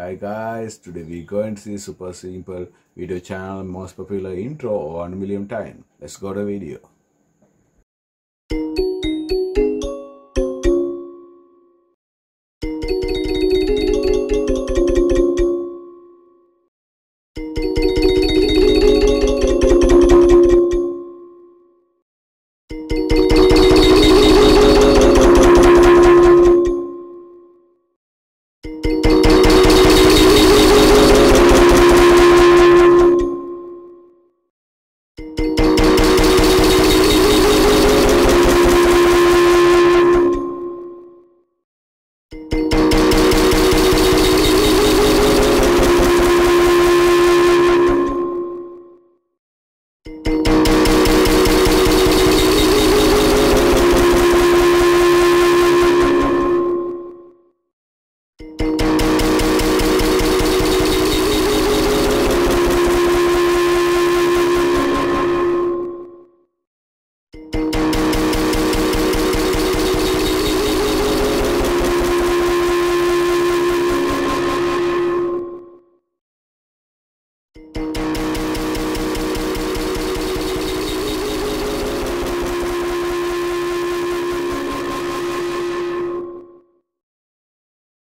Hi guys, today we going to see super simple video channel most popular intro 1 million time. Let's go to video.